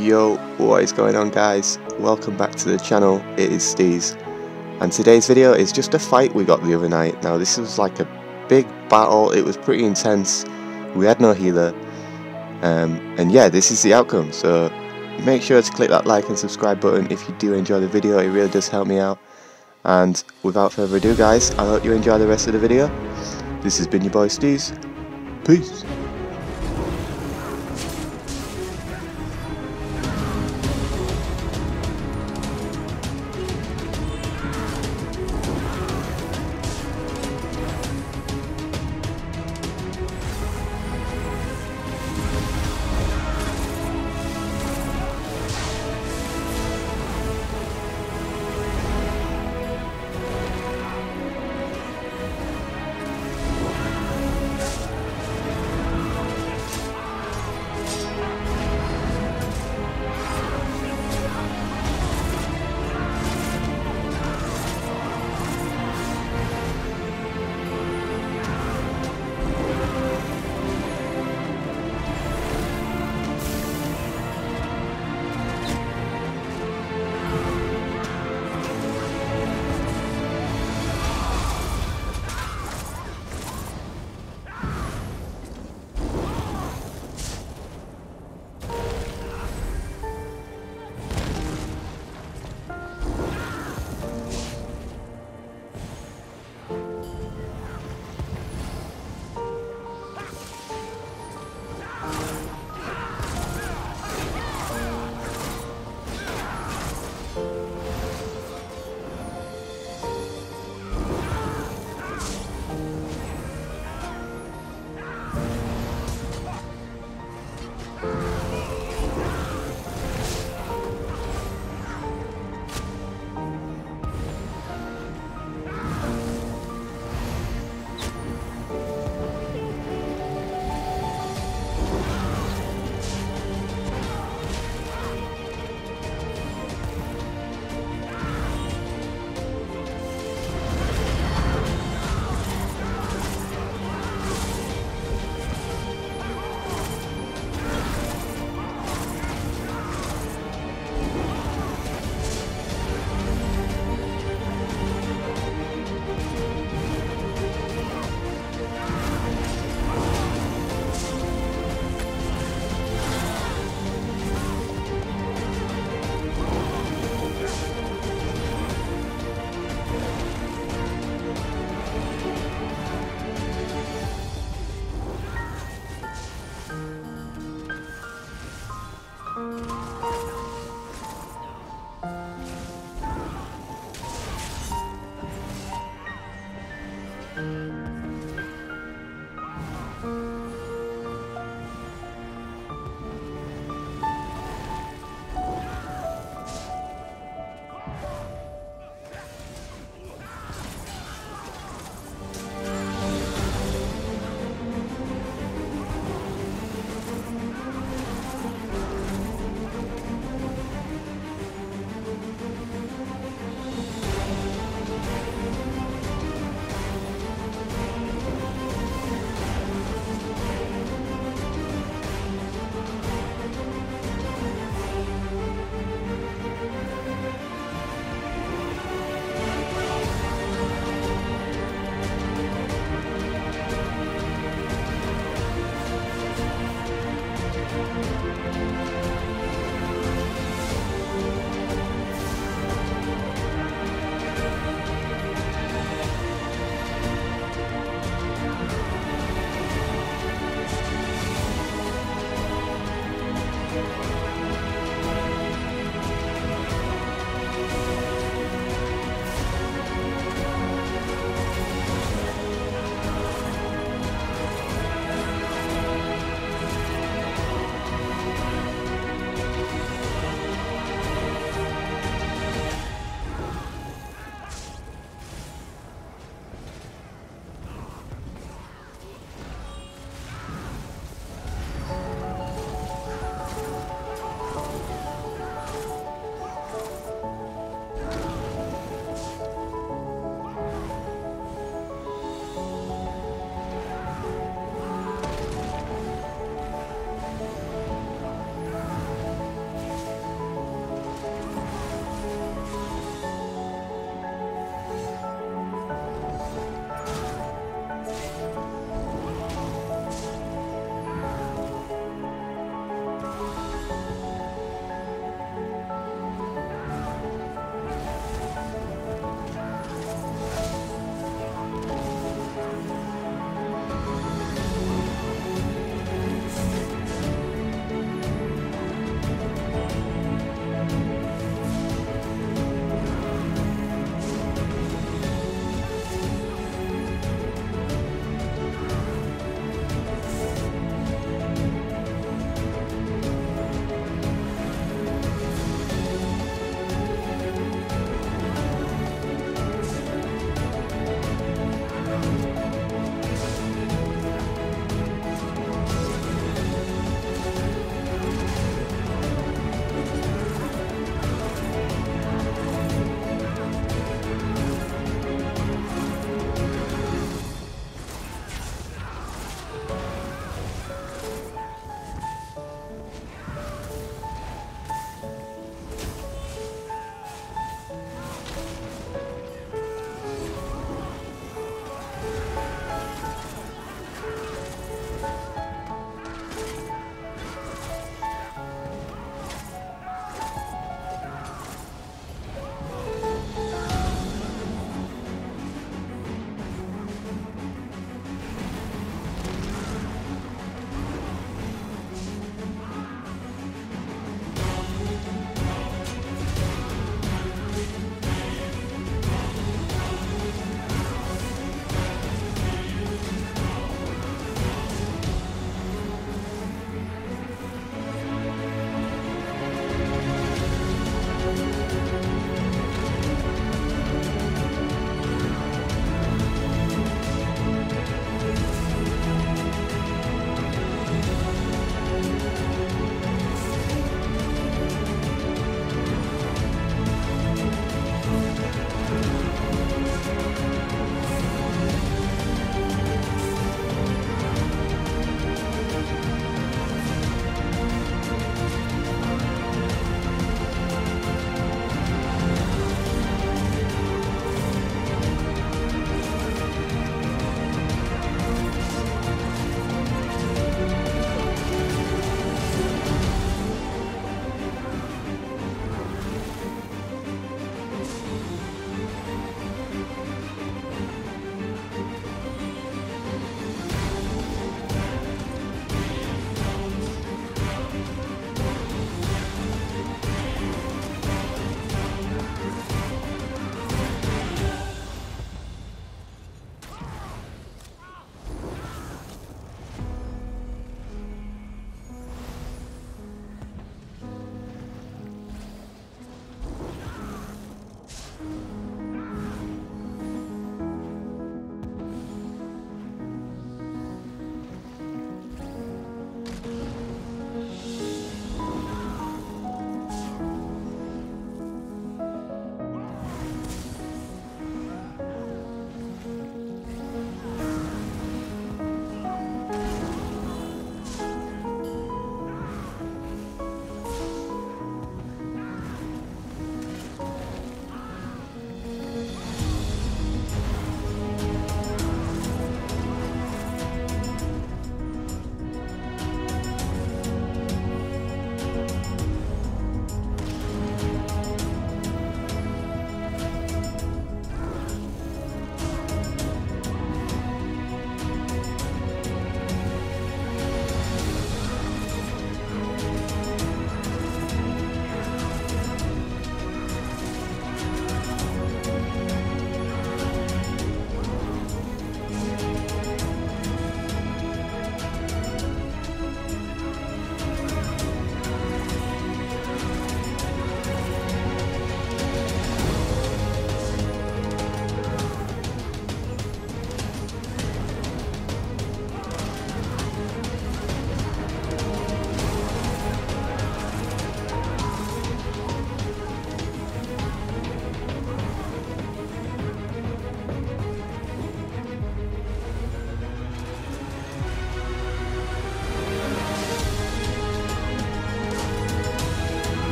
Yo, what is going on guys? Welcome back to the channel, it is Steez. And today's video is just a fight we got the other night. Now this was like a big battle, it was pretty intense, we had no healer. Um, and yeah, this is the outcome, so make sure to click that like and subscribe button if you do enjoy the video, it really does help me out. And without further ado guys, I hope you enjoy the rest of the video. This has been your boy Steez. Peace.